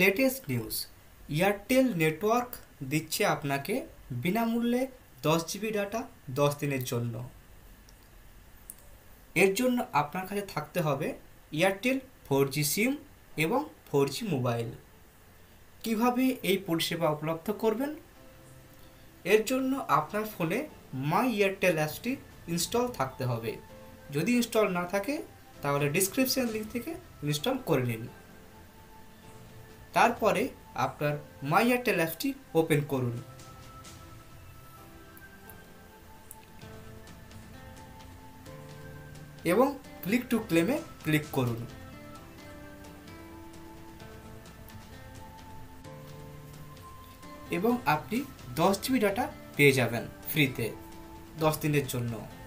Latest news Airtel network দিচ্ছে আপনাকে বিনামূল্যে দশ জিবি ডাটা দশ দিনের জন্য। এর জন্য আপনার কাছে থাকতে হবে এয়ারটেল ফোর জি সিম এবং ফোর জি মোবাইল কীভাবে এই পরিষেবা উপলব্ধ করবেন? এর জন্য আপনার ফোনে মাই এয়ারটেল অ্যাপসটি ইনস্টল থাকতে হবে। যদি ইনস্টল না থাকে, তাহলে ডিসক্রিপশন লিঙ্ক থেকে ইনস্টল করে নিন। তারপরে আপনার মাই এয়ারটেল অ্যাপসটি ওপেন করুন। এবং ক্লিক টু ক্লেমে ক্লিক করুন। এবং আপনি দশ জিবি ডাটা পেয়ে যাবেন ফ্রিতে, দশ দিনের জন্য।